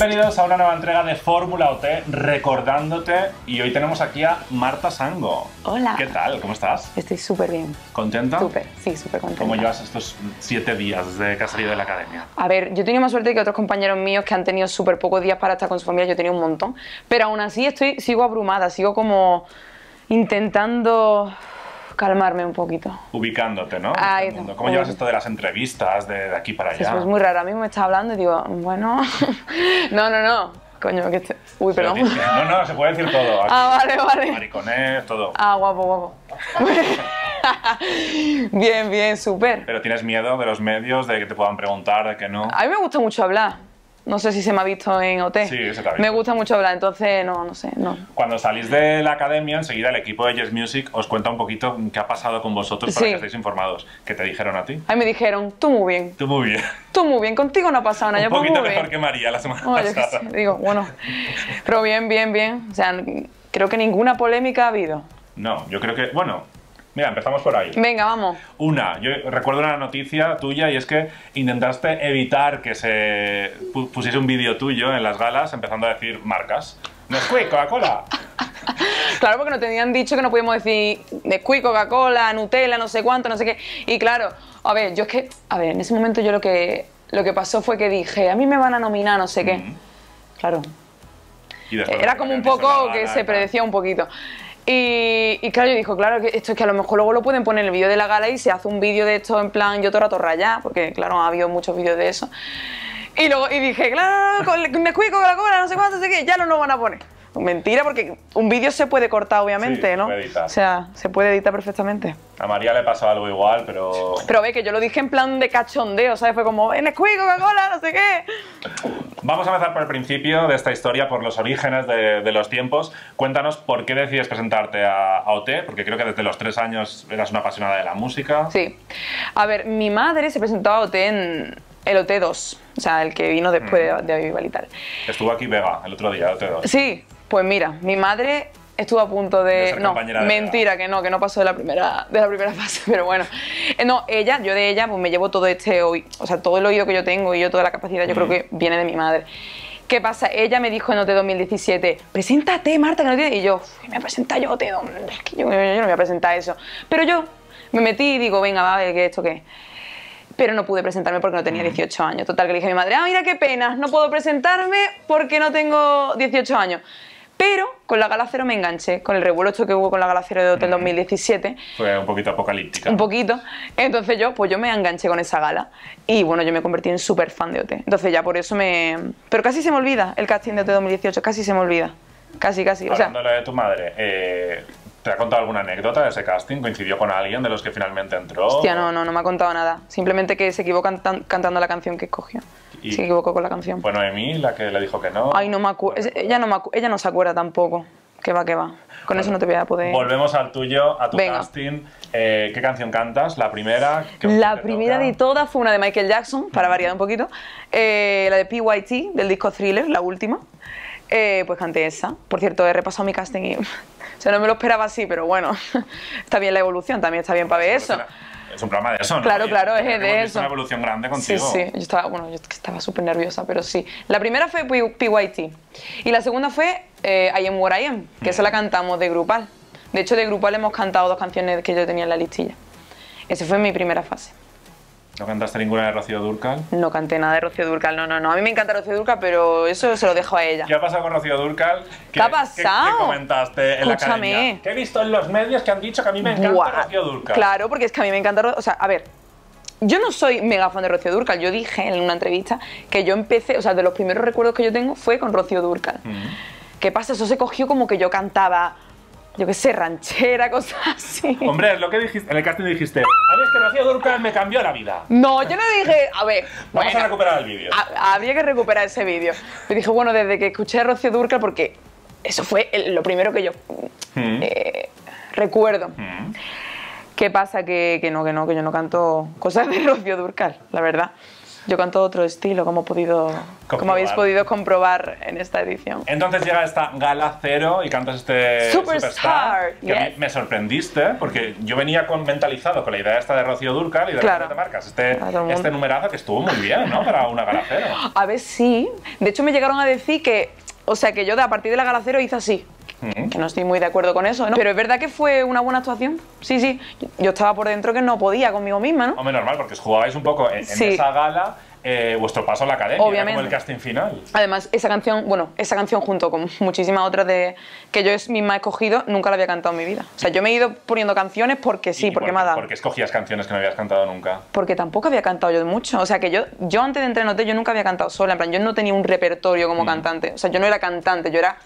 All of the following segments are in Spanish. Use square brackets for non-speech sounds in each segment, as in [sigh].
Bienvenidos a una nueva entrega de Fórmula OT, recordándote. Y hoy tenemos aquí a Marta Sango. Hola. ¿Qué tal? ¿Cómo estás? Estoy súper bien. ¿Contenta? Súper, sí, súper contenta. ¿Cómo llevas estos siete días desde que has salido de la academia? A ver, yo he tenido más suerte que otros compañeros míos que han tenido súper pocos días para estar con su familia, yo he tenido un montón. Pero aún así estoy, sigo abrumada, sigo como intentando calmarme un poquito. Ubicándote, ¿no? Está. ¿Cómo llevas esto de las entrevistas, de, de aquí para allá? Es muy raro. A mí me está hablando y digo, bueno, [laughs] no, no, no. Coño, que este... Uy, perdón. di- No, no, se puede decir todo. [laughs] Aquí. Ah, vale, vale. Mariconés, todo. Ah, guapo, guapo. [laughs] bien, bien, súper. Pero tienes miedo de los medios, de que te puedan preguntar, de que no. A mí me gusta mucho hablar. No sé si se me ha visto en OT. Sí, se te ha visto. Me gusta mucho hablar, entonces no, no sé, no. Cuando salís de la academia, enseguida el equipo de Yes Music os cuenta un poquito qué ha pasado con vosotros para Sí. que estéis informados. ¿Qué te dijeron a ti? Ahí me dijeron, tú muy bien, Tú muy bien. tú muy bien, contigo no ha pasado nada, un yo pues poquito muy mejor bien. que María la semana Oh, pasada. digo, bueno, pero bien, bien, bien. O sea, creo que ninguna polémica ha habido. No, yo creo que... Bueno, mira, empezamos por ahí. Venga, vamos. Una, yo recuerdo una noticia tuya y es que intentaste evitar que se pu- pusiese un vídeo tuyo en las galas empezando a decir marcas. Nesquik, Coca-Cola. [laughs] Claro, porque nos tenían dicho que no podíamos decir Nesquik, Coca-Cola, Nutella, no sé cuánto, no sé qué. Y claro, a ver, yo es que, a ver, en ese momento yo lo que, lo que pasó fue que dije, a mí me van a nominar, no sé qué. Mm. Claro, Era como un poco que se predecía un poquito. Y, y claro, yo dijo, claro, que esto es que a lo mejor luego lo pueden poner en el vídeo de la gala y se hace un vídeo de esto en plan yo todo rato rayá, porque claro, ha habido muchos vídeos de eso. Y luego y dije, claro, con Nesquik, Coca-Cola, no sé cuánto, no sé qué, ya no lo van a poner. Mentira, porque un vídeo se puede cortar, obviamente, Sí, ¿no? editar. O sea, se puede editar perfectamente. A María le pasó algo igual, pero... Pero ve que yo lo dije en plan de cachondeo, ¿sabes? Fue como, "Eh, Nesquik, Coca-Cola, no sé qué. Vamos a empezar por el principio de esta historia, por los orígenes de, de los tiempos. Cuéntanos por qué decides presentarte a, a OT, porque creo que desde los tres años eras una apasionada de la música. Sí. A ver, mi madre se presentó a OT en el OT2, o sea, el que vino después de, de Avival y tal. Estuvo aquí Vega el otro día, OT2. Sí, pues mira, mi madre estuvo a punto De de... ser no, de mentira, que no, que no pasó de la primera, de la primera [laughs] fase, pero bueno. Eh, No, ella, yo de ella, pues me llevo todo este oído, o sea, todo el oído que yo tengo y yo toda la capacidad, yo creo que viene de mi madre. ¿Qué pasa? Ella me dijo en OT 2017, preséntate, Marta, que no tienes... Y yo, "Uy, me voy a presentar yo OT, que yo, yo no me voy a presentar eso. Pero yo me metí y digo, venga, va a ver, ¿qué esto qué? pero no pude presentarme porque no tenía 18 años. Total, que le dije a mi madre, ah, mira qué pena, no puedo presentarme porque no tengo 18 años. Pero con la Gala Cero me enganché, con el revuelo esto que hubo con la Gala Cero de Hotel 2017, Fue un poquito apocalíptica. un poquito. Entonces yo, pues yo me enganché con esa gala y bueno, yo me convertí en súper fan de OT. Entonces ya por eso me... Pero casi se me olvida el casting de OT 2018, casi se me olvida. Casi, casi. O sea, de tu madre, eh, ¿te ha contado alguna anécdota de ese casting? ¿Coincidió con alguien de los que finalmente entró? hostia, no, no, no me ha contado nada. Simplemente que se equivocó cantan- cantando la canción que escogió. Y- Se equivocó con la canción. Fue Noemí la que le dijo que no. Ay, no me acuerdo. Ella no, me acu- ella no se acuerda tampoco. Que va, que va. Con eso no te voy a poder. Volvemos al tuyo, a tu Venga. casting. Eh, ¿Qué canción cantas? ¿La primera? ¿Qué La primera toca? de todas fue una de Michael Jackson, para variar un poquito. Eh, la de PYT, del disco Thriller, la última. Eh, pues canté esa. Por cierto, he repasado mi casting y. [laughs] O sea, no me lo esperaba así, pero bueno. [laughs] Está bien la evolución, también está bien para ver eso. Es un programa de eso, ¿no? Claro, claro, es de eso. una evolución grande Sí, contigo. sí. Yo estaba, bueno, yo estaba súper nerviosa, pero sí. La primera fue PYT. Y la segunda fue eh, I Am What I Am, que esa la cantamos de grupal. De hecho, de grupal hemos cantado dos canciones que yo tenía en la listilla. Esa fue mi primera fase. ¿No cantaste ninguna de Rocío Durcal? No canté nada de Rocío Durcal, no, no, no. A mí me encanta Rocío Durcal, pero eso se lo dejo a ella. ¿Qué ha pasado con Rocío Durcal? ¿Qué ha pasado? ¿Qué, comentaste en la Escúchame. academia? Que he visto en los medios que han dicho que a mí me encanta Buah. Rocío Durcal. Claro, porque es que a mí me encanta. O sea, a ver, yo no soy mega fan de Rocío Durcal. Yo dije en una entrevista que yo empecé, o sea, de los primeros recuerdos que yo tengo fue con Rocío Durcal. Mm. ¿Qué pasa? Eso se cogió como que yo cantaba, yo qué sé, ranchera, cosas así. Hombre, lo que dijiste, en el casting dijiste, a mí es que Rocío Durcal me cambió la vida. No, yo no dije, a ver, Vamos bueno, a recuperar el vídeo. ha- habría que recuperar ese vídeo. Yo dije, bueno, desde que escuché a Rocío Durcal, porque eso fue el- lo primero que yo Mm. eh, recuerdo. Mm. ¿Qué pasa? Que, que no, que no, que yo no canto cosas de Rocío Durcal, la verdad. Yo canto otro estilo, como, podido, como habéis podido comprobar en esta edición. Entonces llega esta gala cero y cantas este Superstar, que a mí yes. me sorprendiste porque yo venía con, mentalizado con la idea esta de Rocío Durcal y de Claro. te marcas este, este numerazo que estuvo muy bien, ¿no? Para una gala cero. A ver, sí. De hecho, me llegaron a decir que, o sea, que yo de- a partir de la gala cero hice así. Mm. Que no estoy muy de acuerdo con eso, ¿no? Pero es verdad que fue una buena actuación. Sí, sí. Yo estaba por dentro que no podía conmigo misma, ¿no? Hombre, normal, porque jugabais un poco en, en Sí. esa gala eh, vuestro paso a la academia, Obviamente. como el casting final. Además, esa canción, bueno, esa canción junto con muchísimas otras de que yo misma he escogido, nunca la había cantado en mi vida. O sea, yo me he ido poniendo canciones porque sí, ¿Y porque por me ha dado. ¿Por qué escogías canciones que no habías cantado nunca? Porque tampoco había cantado yo mucho. O sea, que yo, yo antes de entrar en OT, yo nunca había cantado sola. En plan, yo no tenía un repertorio Mm. como cantante. O sea, yo no era cantante, yo era.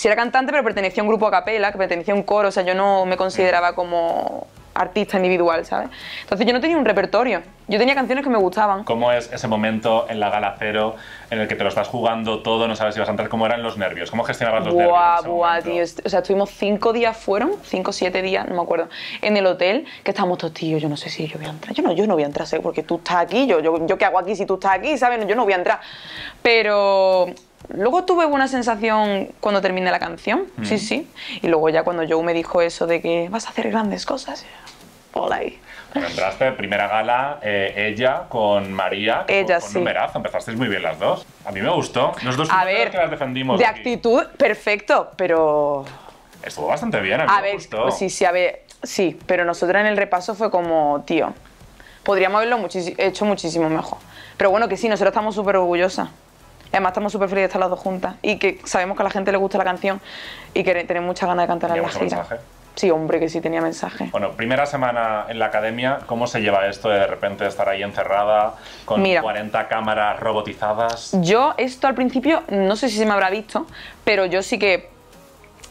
Sí era cantante, pero pertenecía a un grupo a capela, que pertenecía a un coro. O sea, yo no me consideraba como artista individual, ¿sabes? Entonces yo no tenía un repertorio. Yo tenía canciones que me gustaban. ¿Cómo es ese momento en la gala cero en el que te lo estás jugando todo, no sabes si vas a entrar? ¿Cómo eran los nervios? ¿Cómo gestionabas los nervios? Buah, en ese buah, tío. O sea, estuvimos cinco días, fueron cinco siete días, no me acuerdo, en el hotel, que estábamos todos, tío, yo no sé si yo voy a entrar. Yo no, yo no voy a entrar, ¿sabes? porque tú estás aquí, yo, yo, yo qué hago aquí si tú estás aquí, ¿sabes? Yo no voy a entrar. Pero luego tuve buena sensación cuando terminé la canción, Mm. sí, sí. Y luego ya cuando Joe me dijo eso de que vas a hacer grandes cosas, hola ahí. Bueno, entraste, primera gala, eh, ella con María, Ella, fue un sí. numerazo, empezasteis muy bien las dos. A mí me gustó. Nosotros A fuimos de las ver, que las defendimos. de aquí. actitud, perfecto, pero Estuvo bastante bien, a mí A me ver, gustó. pues sí, sí, a ver, sí, pero nosotros en el repaso fue como, tío, podríamos haberlo muchis- hecho muchísimo mejor. Pero bueno, que sí, nosotros estamos súper orgullosas. Además, estamos súper felices de estar las dos juntas y que sabemos que a la gente le gusta la canción y que tenemos muchas ganas de cantarla en la gira. mensaje. Sí, hombre, que sí tenía mensaje. Bueno, primera semana en la academia, ¿cómo se lleva esto de de repente estar ahí encerrada con Mira. 40 cámaras robotizadas? Yo esto al principio, no sé si se me habrá visto, pero yo sí que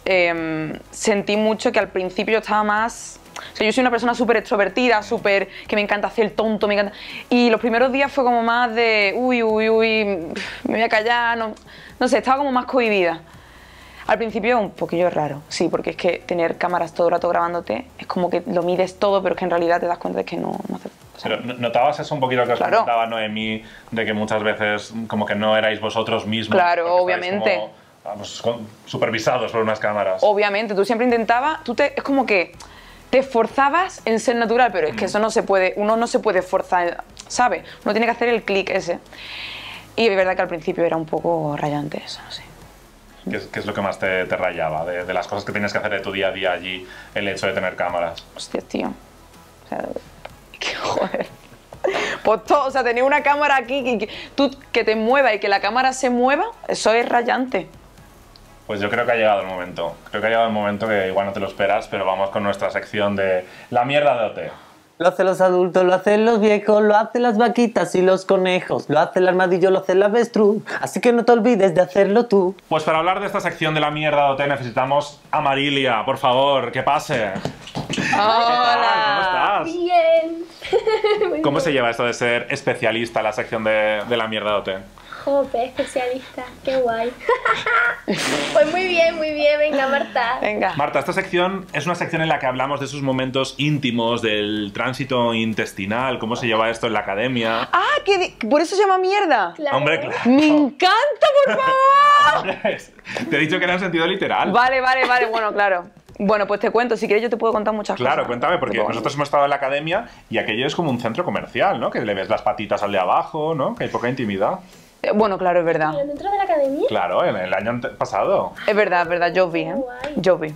em, sentí mucho que al principio yo estaba más... O sea, yo soy una persona súper extrovertida, súper... que me encanta hacer el tonto, me encanta... Y los primeros días fue como más de... Uy, uy, uy, me voy a callar, no, no sé, estaba como más cohibida. Al principio un poquillo raro, sí, porque es que tener cámaras todo el rato grabándote es como que lo mides todo, pero es que en realidad te das cuenta de que no, no hace... Pero ¿no- ¿notabas eso un poquito que os Claro. comentaba Noemí, de que muchas veces como que no erais vosotros mismos? Claro, obviamente. como, vamos, supervisados por unas cámaras. obviamente, tú siempre intentabas, tú te, es como que te esforzabas en ser natural, pero es que eso no se puede, uno no se puede esforzar, ¿sabes? Uno tiene que hacer el clic ese. Y es verdad que al principio era un poco rayante eso, no sé. ¿Qué, es, qué es lo que más te, te rayaba de, de las cosas que tienes que hacer de tu día a día allí, el hecho de tener cámaras? Hostia, tío. O sea, [laughs] que joder. Pues todo, o sea, tener una cámara aquí, que, que- tú, que te mueva y que la cámara se mueva, eso es rayante. Pues yo creo que ha llegado el momento. Creo que ha llegado el momento que igual no te lo esperas, pero vamos con nuestra sección de la mierda de OT. Lo hacen los adultos, lo hacen los viejos, lo hacen las vaquitas y los conejos, lo hace el armadillo, lo hace el avestruz. Así que no te olvides de hacerlo tú. Pues para hablar de esta sección de la mierda de OT necesitamos a Marilia, por favor, que pase. Hola. ¿Cómo estás? Bien. [laughs] ¿Cómo se lleva esto de ser especialista en la sección de, de la mierda de OT? Jope, especialista. Qué guay. [laughs] pues muy bien, muy bien. Venga, Marta. Venga. Marta, esta sección es una sección en la que hablamos de esos momentos íntimos, del tránsito intestinal, cómo se lleva esto en la academia. Ah, que por eso se llama mierda. Claro. Hombre, claro. Me encanta, por [laughs] favor. Te he dicho que era en sentido literal. Vale, vale, vale, bueno, claro. Bueno, pues te cuento, si quieres yo te puedo contar muchas cosas. Claro, cuéntame, porque nosotros hemos estado en la academia y aquello es como un centro comercial, ¿no? Que le ves las patitas al de abajo, ¿no? Que hay poca intimidad. Eh, Bueno, claro, es verdad. Pero dentro de la academia. Claro, en el año pasado. Es verdad, es verdad, yo vi, ¿eh? Yo vi.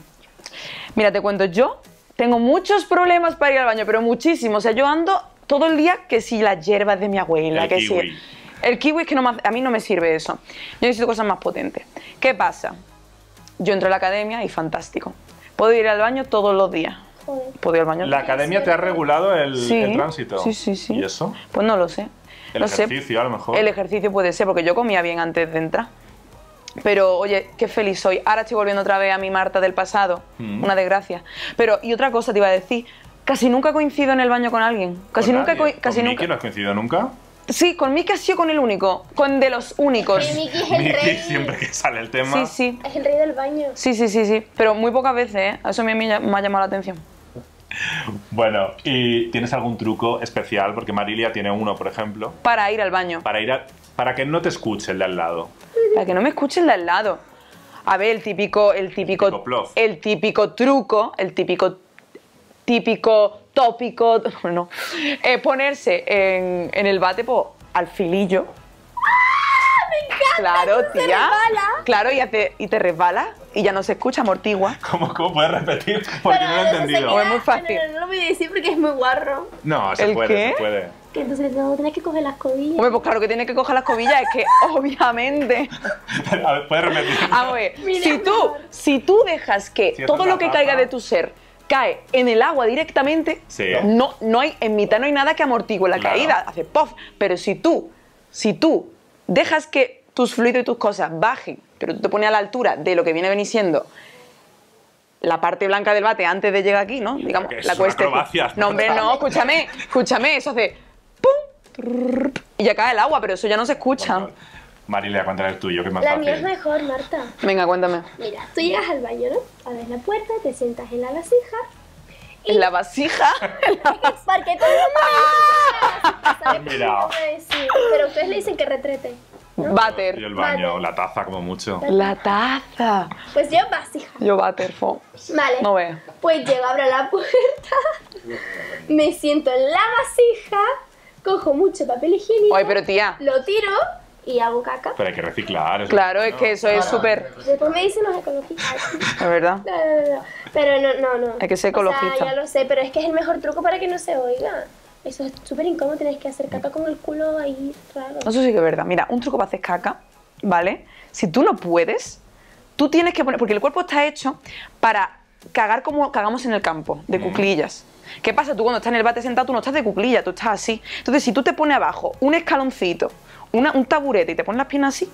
Mira, te cuento, yo tengo muchos problemas para ir al baño, pero muchísimos. O sea, yo ando todo el día que si las hierbas de mi abuela, El que kiwi. si... El kiwi es que no me a mí no me sirve eso. Yo necesito cosas más potentes. ¿Qué pasa? Yo entro a la academia y fantástico. Puedo ir al baño todos los días. Joder. Puedo ir al baño ¿La academia te ha regulado el, Sí. el tránsito? Sí, sí, sí. ¿Y eso? Pues no lo sé. El no sé. ejercicio, a lo mejor. El ejercicio puede ser, porque yo comía bien antes de entrar. Pero, oye, qué feliz soy. Ahora estoy volviendo otra vez a mi Marta del pasado. Mm. Una desgracia. Pero, y otra cosa te iba a decir. Casi nunca coincido en el baño con alguien. Casi ¿Con nunca. nadie? Casi ¿Con nunca. Miki no has coincidido nunca? Sí, con Miki ha sido con el único. Con de los únicos. Miki es el Miki, rey. siempre que sale el tema. Sí, sí. Es el rey del baño. Sí, sí, sí, sí. Pero muy pocas veces, ¿eh? Eso a mí me ha llamado la atención. Bueno, ¿y tienes algún truco especial? Porque Marilia tiene uno, por ejemplo, Para ir al baño. para ir a- para que no te escuche el de al lado. Para que no me escuchen de al lado. A ver, el típico, el típico, Típico plof. el típico truco, el típico, típico tópico, [laughs] no, eh, ponerse en, en el bate pues, al filillo. Claro, ¿cómo [laughs] se tía. resbala? Claro, y, hace- y te resbala y ya no se escucha, amortigua. ¿Cómo, cómo puedes repetir? Porque no lo he entendido. O es muy fácil. No, no, lo voy a decir porque es muy guarro. No, se ¿El puede, qué? se puede. Que entonces no tienes que coger las cobillas. Hombre, pues claro que tiene que coger las cobillas, es que [laughs] obviamente. A ver, puedes repetir. Vamos a ver, Mira, si tú, si tú dejas que Si todo lo que caiga de tu ser cae en el agua directamente, Sí. no, no hay, en mitad no hay nada que amortigue la Claro. caída, hace puff. Pero si tú, si tú dejas que tus fluidos y tus cosas bajen, pero tú te pones a la altura de lo que viene venir siendo la parte blanca del bate antes de llegar aquí, ¿no? Digamos, la cuesta. No, hombre, no, escúchame, escúchame, eso hace pum, y ya cae el agua, pero eso ya no se escucha. Marilia, cuéntale el tuyo, que más La fácil. mía es mejor, Marta. Venga, cuéntame. Mira, tú llegas al baño, ¿no? Abres la puerta, te sientas en la vasija. En la vasija. [laughs] en la Porque todo el mundo me dice, ¿sabes qué Mira. Pero ustedes le dicen que retrete. Váter. el baño, Vale. la taza, como mucho. La taza. Pues yo vasija. Yo Waterfall. Vale. No veo. Pues llego, abro la puerta, me siento en la vasija, cojo mucho papel higiénico, Oye, pero tía. lo tiro y hago caca. Pero hay que reciclar. eso Claro, es que eso es súper. Después me dicen los ecologistas. Es verdad. No, no, no, no. Pero no, no, no. Hay que ser O ecologista. sea, ya lo sé, pero es que es el mejor truco para que no se oiga. Eso es súper incómodo, tienes que hacer caca con el culo ahí raro. Eso sí que es verdad. Mira, un truco para hacer caca, ¿vale? Si tú no puedes, tú tienes que poner. Porque el cuerpo está hecho para cagar como cagamos en el campo, de cuclillas. ¿Qué pasa? Tú cuando estás en el bate sentado, tú no estás de cuclilla, tú estás así. Entonces, si tú te pones abajo un escaloncito, una- un taburete y te pones las piernas así,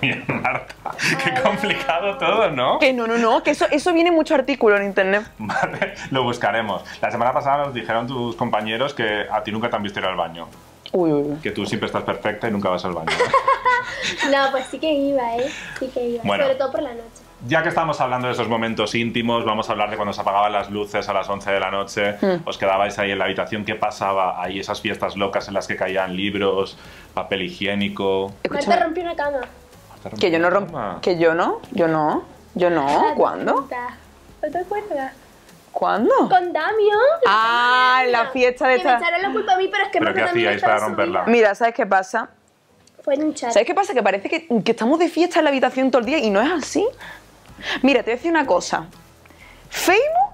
Mira, Marta, [laughs] qué complicado todo, ¿no? que no, no, no, que eso, eso viene en muchos artículos en internet. Vale, lo buscaremos. La semana pasada nos dijeron tus compañeros que a ti nunca te han visto ir al baño. Uy, uy, uy. Que tú siempre estás perfecta y nunca vas al baño. [laughs] No, pues sí que iba, ¿eh? Sí que iba. Bueno. Sobre todo por la noche. Ya que estamos hablando de esos momentos íntimos, vamos a hablar de cuando se apagaban las luces a las 11 de la noche, os quedabais ahí en la habitación, ¿qué pasaba? Ahí esas fiestas locas en las que caían libros, papel higiénico... Marta Escúchame, rompió una cama. que yo no rompo. Que yo no, yo no, yo no. ¿Cuándo? ¿No te acuerdas? ¿Cuándo? Con Damio. Ah, en la fiesta de Que me esta. echaron la culpa a mí, pero es que ¿Pero qué hacíais para romperla? subida. Mira, ¿sabes qué pasa? Fue en un chat. ¿Sabes qué pasa? Que parece que, que estamos de fiesta en la habitación todo el día y no es así. Mira, te voy a decir una cosa. Facebook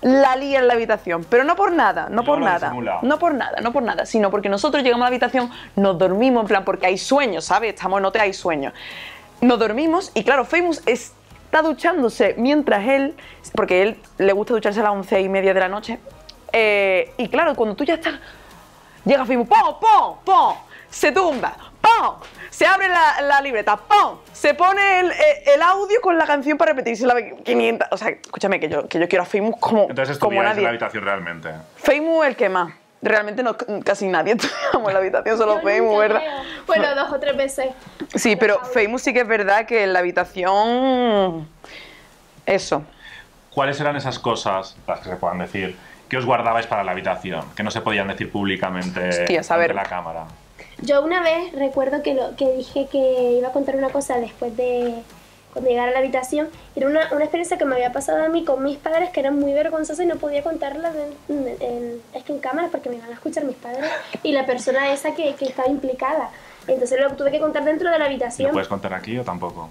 la lía en la habitación, pero no por nada, no por nada. No por nada, no por nada, sino porque nosotros llegamos a la habitación, nos dormimos, en plan, porque hay sueños, ¿sabes? Estamos en hotel, hay sueños. Nos dormimos y claro, Famous está duchándose mientras él, porque él le gusta ducharse a las once y media de la noche. eh, y claro, cuando tú ya estás Llega Fimu, ¡pum, pum, pum! Se tumba, ¡pum! Se abre la, la libreta, ¡pum! Se pone el, eh, el audio con la canción para repetirse la 500. O sea, escúchame, que yo, que yo quiero a Famous como, Entonces como estuvierais en la nadie. habitación realmente. Famous el que más. Realmente no, casi nadie [laughs] estudiamos en la habitación, solo Yo Famous, ¿verdad? creo. Bueno, dos o tres veces. Sí, pero Famous sí que es verdad que en la habitación. Eso. ¿Cuáles eran esas cosas, las que se puedan decir, que os guardabais para la habitación, que no se podían decir públicamente Hostias, a ante ver. la cámara? Yo una vez recuerdo que, lo, que dije que iba a contar una cosa después de cuando llegara a la habitación. Era una, una experiencia que me había pasado a mí con mis padres que eran muy vergonzosa y no podía contarla en, en- es que en cámara porque me iban a escuchar mis padres y la persona esa que, que estaba implicada. Entonces lo tuve que contar dentro de la ¿Lo habitación. puedes contar aquí o tampoco?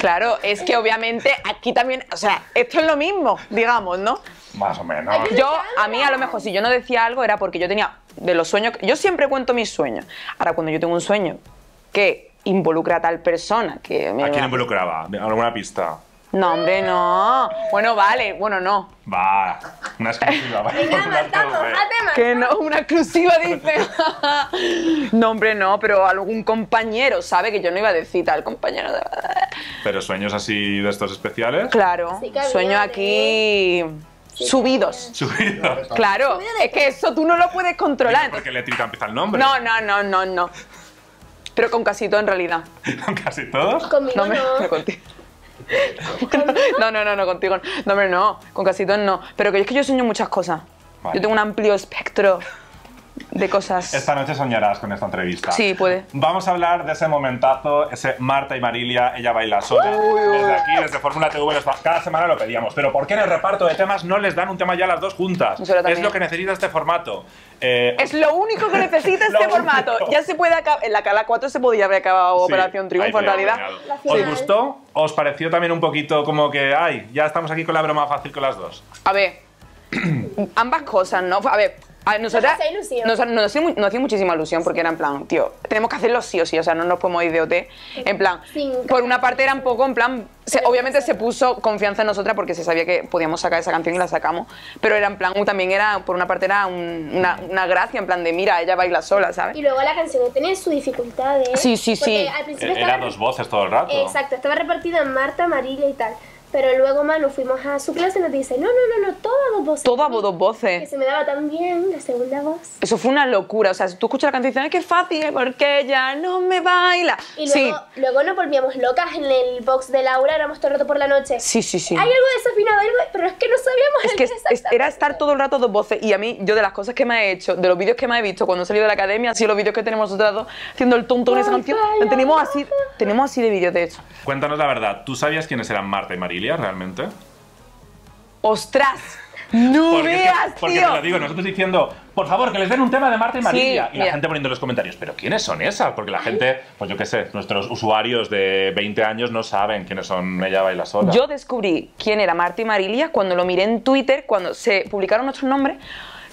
Claro, es que obviamente aquí también. O sea, esto es lo mismo, digamos, ¿no? Más o menos. Yo, a mí a lo mejor si yo no decía algo era porque yo tenía de los sueños, yo siempre cuento mis sueños. Ahora cuando yo tengo un sueño que involucra a tal persona que me ¿A quién involucraba? ¿Alguna pista? No, hombre, no. Bueno, vale, bueno, no. Va, una exclusiva. va. Venga, más. Que no, una exclusiva dice. [laughs] no, hombre, no, pero algún compañero, ¿sabe? Que yo no iba a decir tal compañero. de- Pero sueños así de estos especiales. Claro, Sí sueños aquí subidos. Subidos. Claro, es que eso tú no lo puedes controlar. Porque letrita empieza el nombre. No, no, no, no, no. Pero con casi todo en realidad. Casi todos. Conmigo No me no. contigo. [laughs] No, no, no, no, contigo no. No, hombre, no. Con casi todos no. Pero que es que yo sueño muchas cosas. Vale. Yo tengo un amplio espectro de cosas. Esta noche soñarás con esta entrevista. Sí, puede. Vamos a hablar de ese momentazo, ese Marta y Marilia, ella baila sola. Desde aquí, desde Fórmula TV, cada semana lo pedíamos. Pero ¿por qué en el reparto de temas no les dan un tema ya las dos juntas? Es lo que necesita este formato. Eh, Es lo único que necesita [laughs] este formato. único. Ya se puede acabar. En la Cala 4 se podía haber acabado sí, Operación Triunfo, en realidad. ¿Os gustó? ¿Os pareció también un poquito como que, ay, ya estamos aquí con la broma fácil con las dos? A ver, [clears throat] ambas cosas, ¿no? A ver, a nosotras hacía ilusión. nos, nos hacía, nos hacía muchísima ilusión porque era en plan, tío, tenemos que hacerlo sí o sí, o sea, no nos podemos ir de OT. En plan, por una parte era un poco, en plan, se- obviamente se puso confianza en nosotras porque se sabía que podíamos sacar esa canción y la sacamos, pero era en plan, uh, también era, por una parte era un- una, una gracia, en plan de, mira, ella baila sola, ¿sabes? Y luego la canción tenía sus dificultades. Sí, sí, porque sí. Al principio Era estaba dos voces todo el rato. Exacto, estaba repartida en Marta, Marilia y tal. Pero luego Manu fuimos a su clase y nos dice, no, no, no, no, todas dos voces. Todo a dos Que voces. se me daba tan bien la segunda voz. Eso fue una locura, o sea, tú escuchas la canción y dices, qué fácil, porque ella no me baila. Y sí, luego, luego nos volvíamos locas en el box de Laura, éramos todo el rato por la noche. sí, sí, sí. Hay algo desafinado, algo, pero es que no sabíamos Es el que es- era estar todo el rato dos voces y a mí, yo de las cosas que me he hecho, de los vídeos que me he visto cuando he salido de la academia, sido los vídeos que tenemos nosotros dos haciendo el tonto en esa canción. Tenemos así, tenemos así de vídeos de hecho. Cuéntanos la verdad, ¿tú sabías quiénes eran Marta y Realmente? ¡Ostras! ¡No Porque, veas, porque tío! te lo digo, nosotros diciendo, por favor, que les den un tema de Marta y Marilia. y la mira. gente poniendo en los comentarios, ¿pero quiénes son esas? Porque la gente, pues yo qué sé, nuestros usuarios de 20 años no saben quiénes son Ella Baila Sola. Yo descubrí quién era Marta y Marilia cuando lo miré en Twitter, cuando se publicaron nuestros nombres,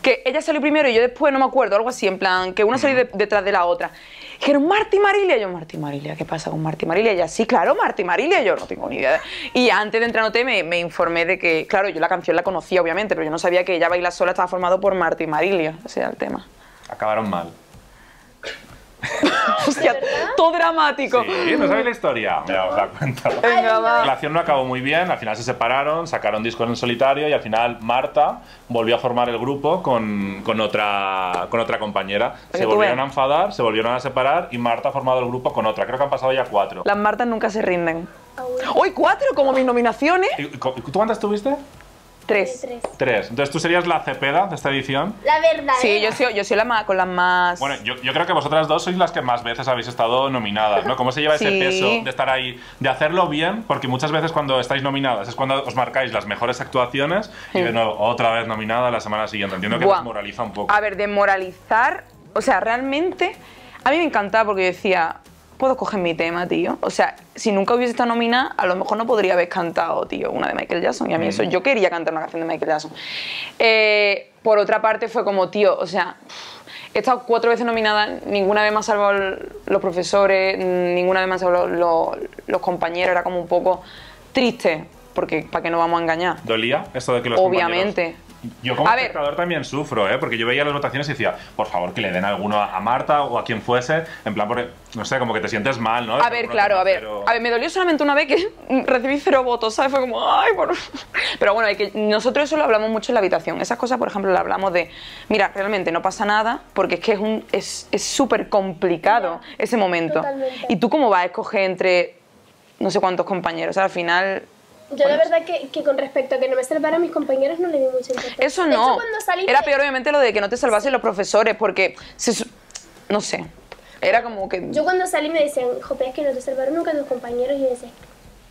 que ella salió primero y yo después no me acuerdo, algo así, en plan, que una salió de- detrás de la otra. Dijeron, Marta y Marilia. Yo, Marta y Marilia, ¿qué pasa con Marta y Marilia? Ella, sí, claro, Marta y Marilia. Yo no tengo ni idea. Y antes de entrar a OT me, informé de que, claro, yo la canción la conocía, obviamente, pero yo no sabía que ella baila sola estaba formado por Marta y Marilia. Ese era el tema. Acabaron mal. [laughs] Hostia, todo dramático. Sí, ¿no sabéis la historia? Ya os la cuento. [laughs] Venga, va. La relación no acabó muy bien, al final se separaron, sacaron discos en solitario y al final Marta volvió a formar el grupo con, con otra, con otra compañera. que Se volvieron a enfadar, se volvieron a separar y Marta ha formado el grupo con otra. Creo que han pasado ya cuatro. Las Martas nunca se rinden. Aún. Hoy cuatro, como mis nominaciones. ¿Y cu- ¿Tú cuántas tuviste? Tres. Tres. Entonces tú serías la cepeda de esta edición. La verdad. Sí, yo soy, yo soy la más, con las más... Bueno, yo, yo creo que vosotras dos sois las que más veces habéis estado nominadas, ¿no? ¿Cómo se lleva ese Sí. peso de estar ahí, de hacerlo bien? Porque muchas veces cuando estáis nominadas es cuando os marcáis las mejores actuaciones y de nuevo, otra vez nominada la semana siguiente. Entiendo que Buah. os moraliza un poco. A ver, desmoralizar, o sea, realmente a mí me encantaba porque yo decía, puedo coger mi tema, tío. O sea, si nunca hubiese estado nominada, a lo mejor no podría haber cantado, tío, una de Michael Jackson. Y a mí eso, yo quería cantar una canción de Michael Jackson. Eh, por otra parte, fue como, tío, o sea, he estado cuatro veces nominada, ninguna vez me han salvado los profesores, ninguna vez me han salvado los, los compañeros, era como un poco triste, porque ¿para qué nos vamos a engañar? ¿Dolía esto de que los Obviamente. compañeros- Yo como A ver. espectador también sufro, ¿eh? Porque yo veía las votaciones y decía, por favor, que le den alguno a Marta o a quien fuese, en plan, porque, no sé, como que te sientes mal, ¿no? A ver, claro, a ver. Pero- A ver, me dolió solamente una vez que [laughs] recibí cero votos, ¿sabes? Fue como, ay, por... [laughs] Pero bueno, hay que, nosotros eso lo hablamos mucho en la habitación. Esas cosas, por ejemplo, lo hablamos de, mira, realmente no pasa nada, porque es que es un es es súper complicado ese momento. Totalmente. Y tú cómo vas a escoger entre no sé cuántos compañeros, al final... Yo la verdad que, que con respecto a que no me salvaran mis compañeros no le di mucha importancia. Eso no. hecho, cuando salí Era de- peor, obviamente, lo de que no te salvasen los profesores, porque... se su- no sé. Era como que... Yo cuando salí me decían, jope, es que no te salvaron nunca tus compañeros. Y yo decía,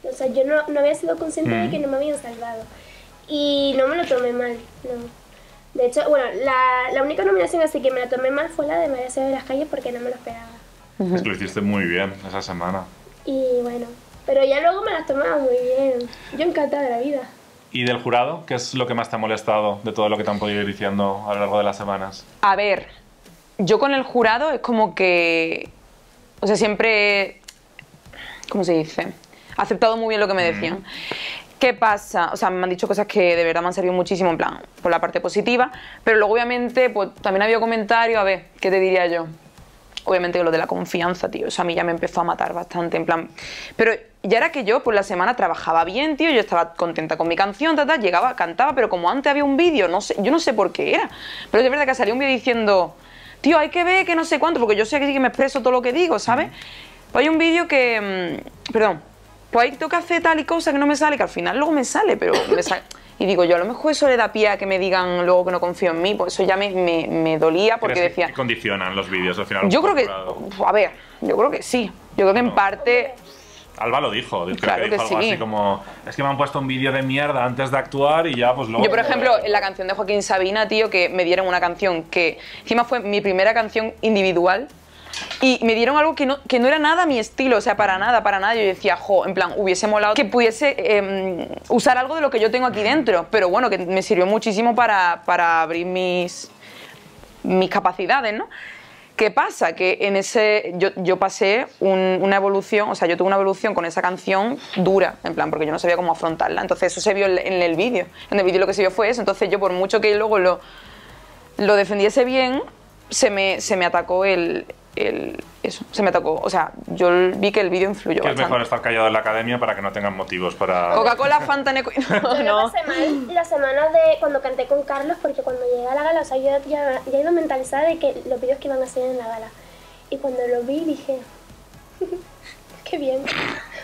o sea, yo no, no había sido consciente de que no me habían salvado. Y no me lo tomé mal, no. De hecho, bueno, la, la única nominación así que me la tomé mal fue la de María Seo de las Calles porque no me lo esperaba. Es que lo hiciste muy bien esa semana. Y bueno, pero ya luego me las tomaba muy bien. Yo encantada de la vida. ¿Y del jurado? ¿Qué es lo que más te ha molestado de todo lo que te han podido ir diciendo a lo largo de las semanas? A ver, yo con el jurado es como que. O sea, siempre. ¿Cómo se dice? Aceptado muy bien lo que me decían. ¿Qué pasa? O sea, me han dicho cosas que de verdad me han servido muchísimo, en plan, por la parte positiva, pero luego obviamente pues, también había comentarios, a ver, ¿qué te diría yo? Obviamente lo de la confianza, tío, eso a mí ya me empezó a matar bastante, en plan... Pero ya era que yo, pues la semana trabajaba bien, tío, yo estaba contenta con mi canción, ta, ta, llegaba, cantaba, pero como antes había un vídeo, no sé, yo no sé por qué era, pero es verdad que salió un vídeo diciendo, tío, hay que ver que no sé cuánto, porque yo sé que sí que me expreso todo lo que digo, ¿sabes? Pues hay un vídeo que, mm, perdón, pues ahí tengo que hacer tal y cosa que no me sale, que al final luego me sale, pero me [coughs] sale. Y digo, yo a lo mejor eso le da pie a que me digan luego que no confío en mí, pues eso ya me, me, me dolía porque ¿Crees que- decía... que condicionan los vídeos al final? Yo creo que, a ver, yo creo que sí. Yo creo que en parte, Alba lo dijo, creo Claro que dijo que algo sí. así como, es que me han puesto un vídeo de mierda antes de actuar y ya pues luego... yo por ejemplo, en la canción de Joaquín Sabina, tío, que me dieron una canción que encima fue mi primera canción individual y me dieron algo que no, que no era nada mi estilo, o sea, para nada, para nada. Yo decía, jo, en plan, hubiese molado que pudiese em, usar algo de lo que yo tengo aquí dentro, pero bueno, que me sirvió muchísimo para, para abrir mis, mis capacidades, ¿no? ¿Qué pasa? Que en ese yo, yo pasé un- una evolución, o sea, yo tuve una evolución con esa canción dura, en plan, porque yo no sabía cómo afrontarla. Entonces eso se vio en en el vídeo. En el vídeo lo que se vio fue eso. Entonces yo, por mucho que luego lo, lo defendiese bien, se me, se me atacó el, el- Eso, se me atacó. O sea, yo vi que el vídeo influyó Que es mejor estar callado en la academia para que no tengan motivos para... Coca-Cola, Fanta, Neco... [laughs] No, no. lo pasé mal las semanas de cuando canté con Carlos, porque cuando llegué a la gala, o sea, yo ya, ya iba mentalizada de que los vídeos que iban a hacer en la gala. Y cuando lo vi dije, [laughs] qué bien. [laughs]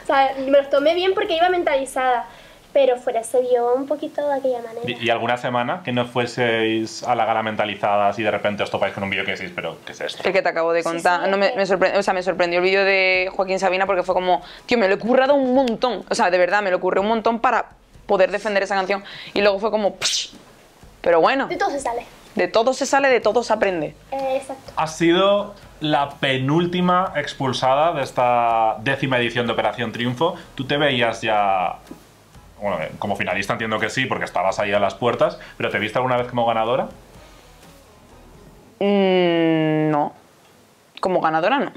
O sea, me los tomé bien porque iba mentalizada, pero fuera se vio un poquito de aquella manera. ¿Y, alguna semana que no fueseis a la gala mentalizadas y de repente os topáis con un vídeo que decís, pero ¿qué es esto? El que te acabo de Sí, contar. sí, no, me, me sorprendió, o sea, me sorprendió el vídeo de Joaquín Sabina porque fue como, tío, me lo he currado un montón. O sea, de verdad, me lo curré un montón para poder defender esa canción. Y luego fue como, "Psh". pero bueno, De todo se sale. de todo se sale, de todo se aprende. Eh, exacto. Has sido la penúltima expulsada de esta décima edición de Operación Triunfo. ¿Tú te veías ya... Bueno, eh, como finalista entiendo que sí, porque estabas ahí a las puertas, pero ¿te viste alguna vez como ganadora? Mm, no. Como ganadora, no.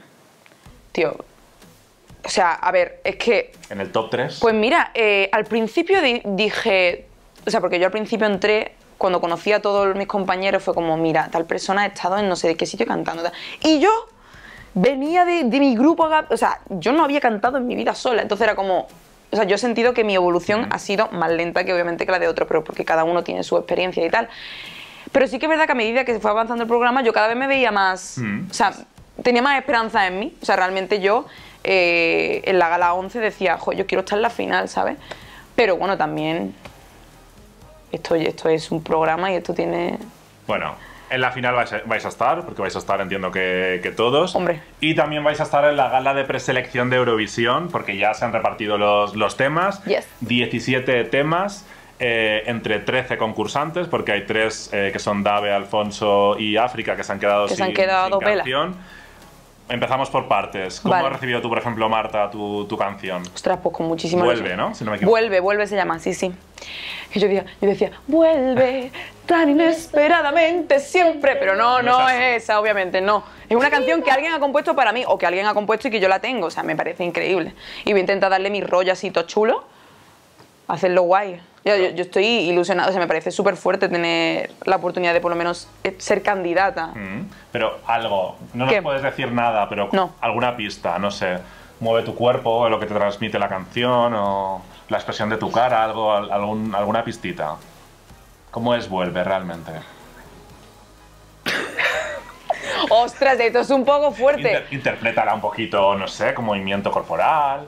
Tío. O sea, a ver, es que En el top 3. Pues mira, eh, al principio di- dije, o sea, porque yo al principio entré, cuando conocí a todos mis compañeros, fue como, mira, tal persona ha estado en no sé de qué sitio cantando. tal. Y yo venía de, de mi grupo, o sea, yo no había cantado en mi vida sola, entonces era como, o sea, yo he sentido que mi evolución ha sido más lenta que obviamente que la de otro, pero porque cada uno tiene su experiencia y tal. Pero sí que es verdad que a medida que se fue avanzando el programa, yo cada vez me veía más, Mm. o sea, tenía más esperanza en mí. O sea, realmente yo eh, en la gala 11 decía, jo, yo quiero estar en la final, ¿sabes? Pero bueno, también esto, esto es un programa y esto tiene... Bueno, en la final vais a, vais a estar, porque vais a estar, entiendo que, que todos. Hombre. Y también vais a estar en la gala de preselección de Eurovisión, porque ya se han repartido los, los temas. Yes. 17 temas. eh, entre 13 concursantes, porque hay tres eh, que son Dave, Alfonso y África que se han quedado Que se sin, han quedado sin dos velas. Empezamos por partes. ¿Cómo Vale. has recibido tú, por ejemplo, Marta, tu, tu canción? Ostras, pues con muchísima Vuelve. ¿no? Si no me. Vuelve, vuelve se llama, sí, sí. Y yo decía, yo decía, vuelve tan inesperadamente siempre. Pero no, No no es es esa, obviamente, no. Es una canción que alguien ha compuesto para mí o que alguien ha compuesto y que yo la tengo. O sea, me parece increíble. Y voy a intentar darle mi rollo así todo chulo, hacerlo guay. Yo, yo- yo estoy ilusionada, o sea, me parece súper fuerte tener la oportunidad de por lo menos eh, ser candidata. Mm, Pero algo, no nos puedes decir nada, pero No. alguna pista, no sé. Mueve tu cuerpo, lo que te transmite la canción, o la expresión de tu cara, algo, al- algún- alguna pistita. ¿Cómo es Vuelve realmente? [laughs] Ostras, esto es un poco fuerte. Inter- interprétala un poquito, no sé, con movimiento corporal.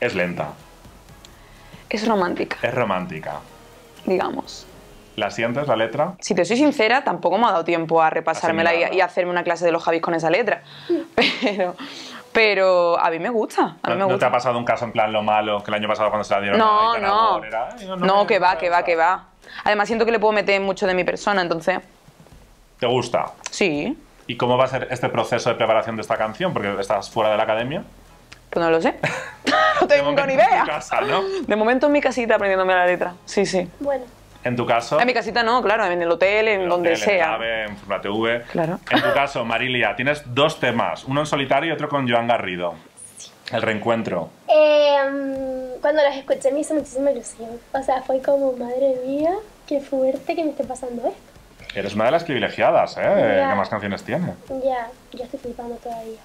Es lenta, Es romántica, es romántica. digamos. ¿La sientes la letra? Si te soy sincera, tampoco me ha dado tiempo a repasármela y, hacerme una clase de los Javis con esa letra. [laughs] Pero, pero a mí me gusta, a mí ¿No, me no te ha pasado un caso en plan lo malo que el año pasado cuando se la dieron No, no. Era, "Ay, No, me que va, que va, esta"? que va. Además siento que le puedo meter mucho de mi persona, entonces, ¿Te gusta? sí, ¿Y cómo va a ser este proceso de preparación de esta canción? Porque estás fuera de la academia. pues no lo sé. [laughs] [laughs] no tengo ni en tu idea. casa, ¿no? De momento en mi casita aprendiéndome la letra. Sí, sí. Bueno, En tu caso. En mi casita no, claro, en el hotel, en en donde Hotel, En sea. AVE, en Forma TV. Claro. En tu caso, Marilia, tienes dos temas, uno en solitario y otro con Joan Garrido. El reencuentro. eh, cuando los escuché me hizo muchísima ilusión. O sea, fue como, madre mía, qué fuerte que me esté pasando esto. Eres una de las privilegiadas, ¿eh? Ya. ¿Qué más canciones tiene? Ya, yo estoy flipando todavía.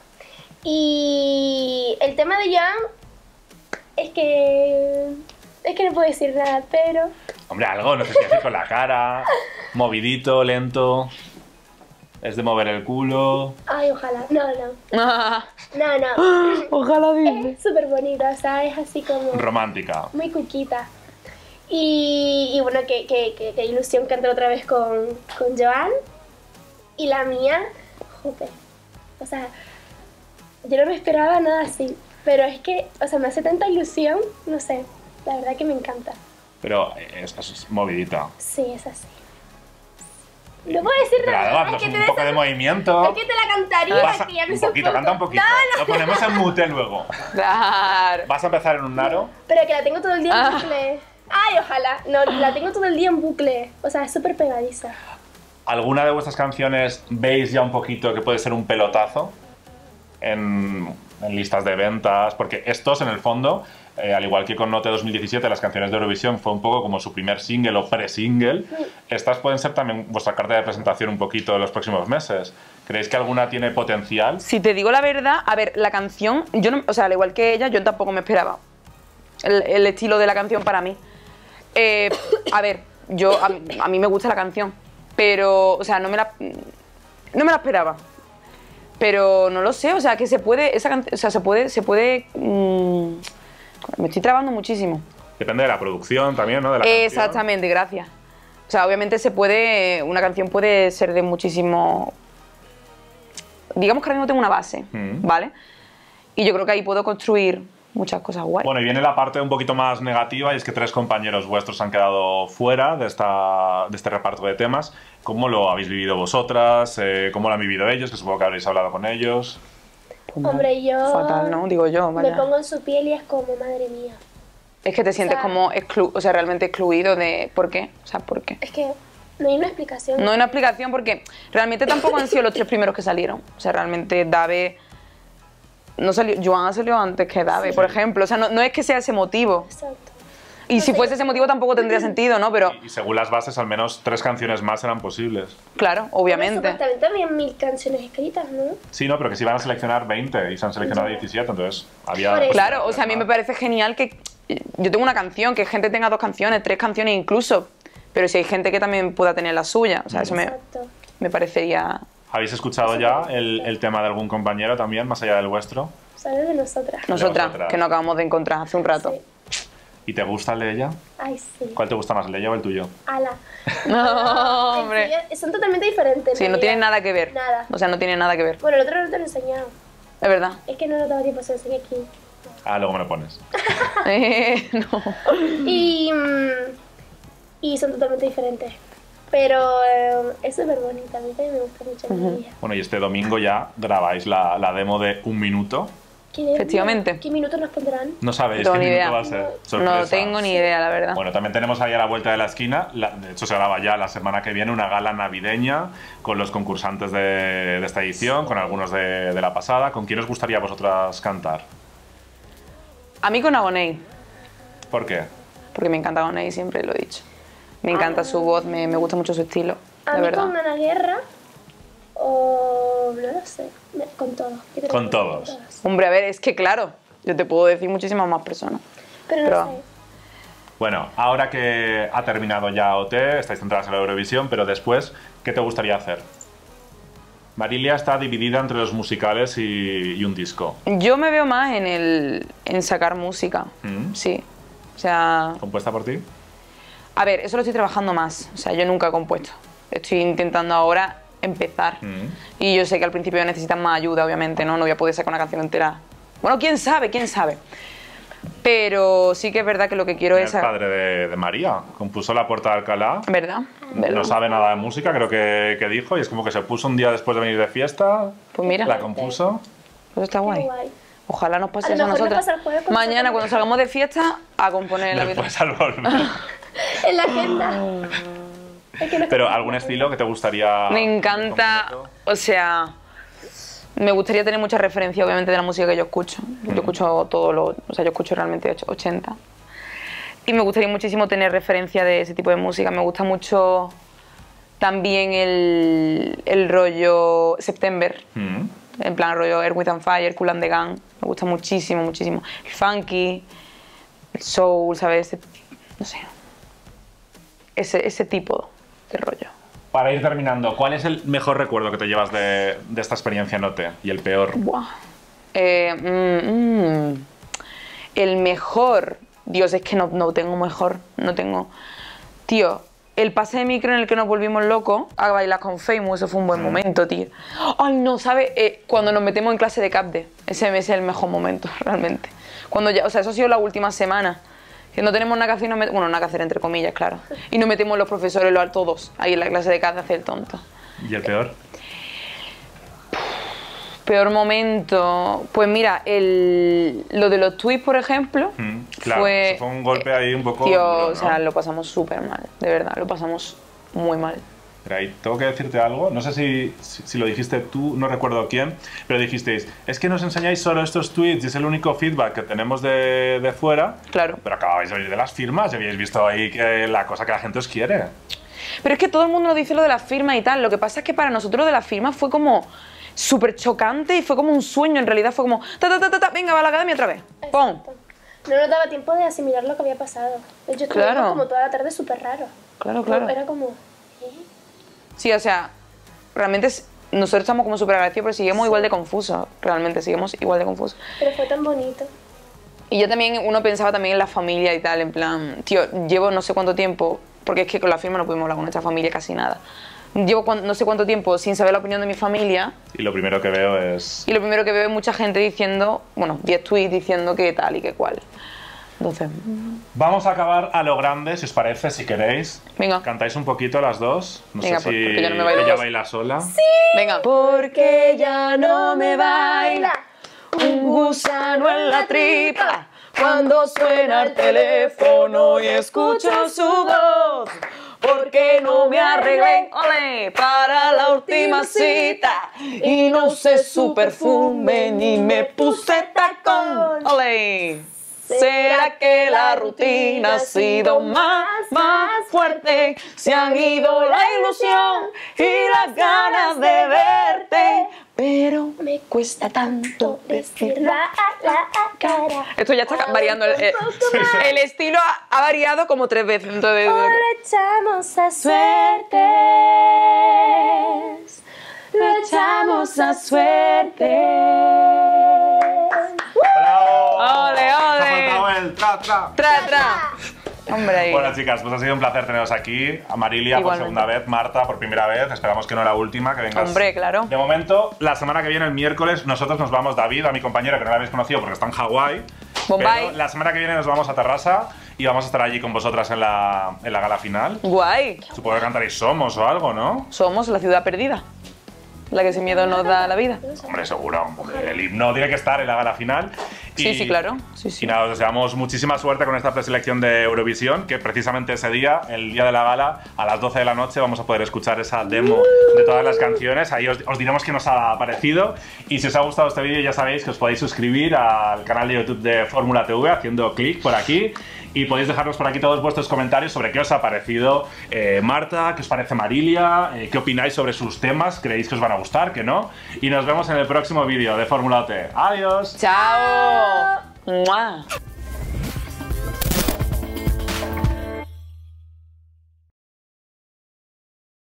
Y el tema de Jan es que. Es que no puedo decir nada, pero. Hombre, algo, no sé si decir con la cara, movidito, lento. Es de mover el culo. Ay, ojalá. No, no. Ah, [laughs] No, no. [gasps] Ojalá dice. Es súper bonita, o sea, es así como Romántica. muy cuiquita. Y, y bueno, qué, qué, qué, qué ilusión cantar otra vez con, con Joan. Y la mía, joder. O sea, yo no me esperaba nada así. Pero es que, o sea, me hace tanta ilusión, no sé, la verdad que me encanta. Pero es, es movidita. Sí, es así. No puedo decir Pero nada. es que un te poco de movimiento. Es que te la cantaría, Vas a- que ya me un poquito, canta un poquito. No, no, Lo ponemos en mute [laughs] luego. Claro. Vas a empezar en un naro. pero que la tengo todo el día en Ah. bucle. Ay, ojalá. No, la tengo todo el día en bucle. O sea, es súper pegadiza. ¿Alguna de vuestras canciones veis ya un poquito que puede ser un pelotazo en, en listas de ventas? Porque estos, en el fondo, eh, al igual que con Note 2017, las canciones de Eurovisión fue un poco como su primer single o pre-single. Estas pueden ser también vuestra carta de presentación un poquito en los próximos meses. ¿Creéis que alguna tiene potencial? Si te digo la verdad, a ver, la canción, yo no, o sea, al igual que ella, yo tampoco me esperaba el, el estilo de la canción para mí. Eh, a ver, yo, a, a mí me gusta la canción, pero, o sea, no me la, no me la esperaba. Pero no lo sé, o sea, que se puede, esa o sea, se puede, se puede, mm, me estoy trabando muchísimo. Depende de la producción también, ¿no? De la canción. Exactamente, gracias. O sea, obviamente se puede, una canción puede ser de muchísimo, digamos que ahora mismo tengo una base, Mm. ¿vale? Y yo creo que ahí puedo construir muchas cosas guay. Bueno, y viene la parte un poquito más negativa y es que tres compañeros vuestros han quedado fuera de, esta, de este reparto de temas. ¿Cómo lo habéis vivido vosotras? Eh, ¿Cómo lo han vivido ellos? Que supongo que habréis hablado con ellos. Pues. Hombre, yo. Fatal, ¿no? Digo yo, Me vaya. pongo en su piel y es como, madre mía. Es que te sientes sea- como, exclu o sea, realmente excluido de... ¿Por qué? O sea, ¿por qué? Es que no hay una explicación. No hay una explicación porque realmente tampoco han sido los tres primeros que salieron. O sea, realmente Dave... No salió, Joan salió antes que Dave, por ejemplo. O sea, no, no es que sea ese motivo. Exacto. Y si fuese ese motivo tampoco tendría sentido, ¿no? Pero, Y, y según las bases, al menos tres canciones más eran posibles. claro, Pero obviamente. Supuestamente había mil canciones escritas, ¿no? Sí, no, pero que se iban a seleccionar 20 y se han seleccionado Ya. 17, entonces había... Claro, o sea, a mí me parece genial que yo tengo una canción, que gente tenga dos canciones, tres canciones incluso, pero si hay gente que también pueda tener la suya, o sea, eso me, Exacto. me parecería... ¿Habéis escuchado ya el, el tema de algún compañero también, más allá del vuestro? Sale de nosotras. Nosotras, que nos acabamos de encontrar hace un rato. Sí. ¿Y te gusta el de ella? Ay, sí. ¿Cuál te gusta más, el de ella o el tuyo? Ala. [laughs] No, hombre. Son totalmente diferentes. Sí, no tiene realidad. nada que ver. Nada. O sea, no tiene nada que ver. Bueno, el otro no te lo he enseñado. Es verdad. Es que no lo daba tiempo, se lo enseñé aquí. Ah, luego me lo pones. [laughs] Eh, no. [laughs] Y, mm, y son totalmente diferentes. Pero eh, es súper bonita, a mí también me gusta mucho la melodía. Bueno, y este domingo ya grabáis la, la demo de un minuto. ¿Qué? Efectivamente. ¿Qué minutos nos pondrán? No sabéis No qué minuto idea. va a ser. No Sorpresa. tengo ni idea, la verdad. Bueno, también tenemos ahí a la vuelta de la esquina, la- de hecho se graba ya la semana que viene, una gala navideña con los concursantes de, de esta edición, con algunos de, de la pasada. ¿Con quién os gustaría a vosotras cantar? A mí con Agoney, ¿Por qué? porque me encanta Agoney, siempre lo he dicho. Me encanta su voz, me, me gusta mucho su estilo, A mí verdad. con Ana Guerra o no lo sé, con todos. Con todos. Hombre, a ver, es que claro, yo te puedo decir muchísimas más personas. Pero no Pero- sé. Bueno, ahora que ha terminado ya OT, estáis centradas en la Eurovisión, pero después, ¿qué te gustaría hacer? Marilia está dividida entre los musicales y, y un disco. Yo me veo más en el en sacar música, Mm. sí. O sea, ¿Compuesta por ti? A ver, eso lo estoy trabajando más. O sea, yo nunca he compuesto. Estoy intentando ahora empezar. Mm. Y yo sé que al principio necesitan más ayuda, obviamente, ¿no? No voy a poder sacar una canción entera. Bueno, quién sabe, quién sabe. Pero sí que es verdad que lo que quiero El es... padre de, de María. Compuso La Puerta de Alcalá. ¿Verdad? ¿Verdad? No sabe nada de música, creo que, que dijo, y es como que se puso un día después de venir de fiesta, Pues mira, la compuso. pues está guay. guay. Ojalá nos pase A lo eso a nosotros. pasa el jueves cuando Mañana, cuando salgamos de fiesta, a componer la vida. Después al volver. [laughs] [laughs] En la agenda. Es que no Pero algún estilo que te gustaría. Me encanta, o sea, me gustaría tener mucha referencia, obviamente, de la música que yo escucho. Yo escucho todo lo, o sea, yo escucho realmente och- 80. Y me gustaría muchísimo tener referencia de ese tipo de música. Me gusta mucho también el, el rollo September, Mm. en plan rollo Air With and Fire, Cool and the Gang. Me gusta muchísimo, muchísimo. El funky, el soul, ¿sabes? Ese- no sé. Ese, ese tipo de rollo. Para ir terminando, ¿cuál es el mejor recuerdo que te llevas de, de esta experiencia en OT y el peor? Buah. Eh, mm, mm. El mejor. Dios, es que no, no tengo mejor. No tengo. Tío, el pase de micro en el que nos volvimos locos a bailar con Famous, eso fue un buen momento, tío. Ay, no, ¿sabes? Eh, cuando nos metemos en clase de CAPDE, ese ese es el mejor momento, [laughs] realmente. Cuando ya, o sea, eso ha sido la última semana. Que no tenemos nada que hacer, met- bueno, nada que hacer entre comillas, claro. Y nos metemos los profesores, los, todos, ahí en la clase de CAPDE a hacer el tonto. ¿Y el peor? Peor momento. Pues mira, el, lo de los tweets, por ejemplo, Mm, claro, fue, fue un golpe ahí un poco Tío, duro, o sea, ¿no? lo pasamos súper mal, de verdad, lo pasamos muy mal. Pero ahí tengo que decirte algo, no sé si, si, si lo dijiste tú, no recuerdo quién, pero dijisteis, es que nos enseñáis solo estos tweets y es el único feedback que tenemos de, de fuera, Claro. pero acababais de oír de las firmas y habíais visto ahí que la cosa que la gente os quiere. Pero es que todo el mundo nos dice lo de las firmas y tal. Lo que pasa es que para nosotros de las firmas fue como súper chocante y fue como un sueño. En realidad fue como, ta, ta, ta, ta, ta, venga, va a la academia otra vez. ¡Pum! No nos daba tiempo de asimilar lo que había pasado. Estuvimos Claro. como toda la tarde súper raro. Claro, claro. Era como... ¿eh? Sí, o sea, realmente es- nosotros estamos como súper agradecidos, pero seguimos igual de confusos. Realmente, seguimos igual de confusos. Pero fue tan bonito. Y yo también, uno pensaba también en la familia y tal, en plan, tío, llevo no sé cuánto tiempo, porque es que con la firma no pudimos hablar con nuestra familia casi nada. Llevo cuan- no sé cuánto tiempo sin saber la opinión de mi familia Y lo primero que veo es... y lo primero que veo es mucha gente diciendo, bueno, 10 tweets diciendo que tal y que cual. Entonces, Vamos a acabar a lo grande, si os parece, si queréis. Venga. ¿Cantáis un poquito las dos? No Venga, sé por- si yo no me ella dos. baila sola. venga. Porque ya no me baila un gusano en la tripa cuando suena el teléfono y escucho su voz. Porque no me arreglé ole, para la última cita y no usé su perfume ni me puse tacón. Ole. ¿Será que la rutina ha sido más, más fuerte? Se han ido la ilusión y las ganas de verte, pero me cuesta tanto Decir la, la cara. Esto ya está variando, el, el- [laughs] el estilo ha, ha variado como tres veces. Entonces, lo echamos a suertes. Lo echamos a suerte. ¡Bravo! ¡Ole, ole! Ha el tra, tra. tra, tra. Hombre, ahí. Bueno, chicas, pues ha sido un placer teneros aquí. A Marilia por segunda vez, Marta por primera vez. Esperamos que no la última, que vengas. Hombre, claro. De momento, la semana que viene, el miércoles, nosotros nos vamos, David, a mi compañero que no la habéis conocido porque está en Hawái. Bombay. Pero la semana que viene nos vamos a Terrassa y vamos a estar allí con vosotras en la, en la gala final. Guay. Supongo que cantaréis Somos o algo, ¿no? Somos la ciudad perdida. La que sin miedo nos da la vida. Hombre, seguro. El himno tiene que estar en la gala final. Sí, sí, claro. Sí, sí. Y nada, os deseamos muchísima suerte con esta preselección de Eurovisión, que precisamente ese día, el día de la gala, a las 12 de la noche, vamos a poder escuchar esa demo de todas las canciones. Ahí os, os diremos qué nos ha parecido. Y si os ha gustado este vídeo, ya sabéis que os podéis suscribir al canal de YouTube de Fórmula TV haciendo clic por aquí. Y podéis dejarnos por aquí todos vuestros comentarios sobre qué os ha parecido eh, Marta, qué os parece Marilia, eh, qué opináis sobre sus temas, creéis que os van a gustar, que no. Y nos vemos en el próximo vídeo de Fórmula T. Adiós. Chao. Mua.